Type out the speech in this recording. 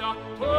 der Tod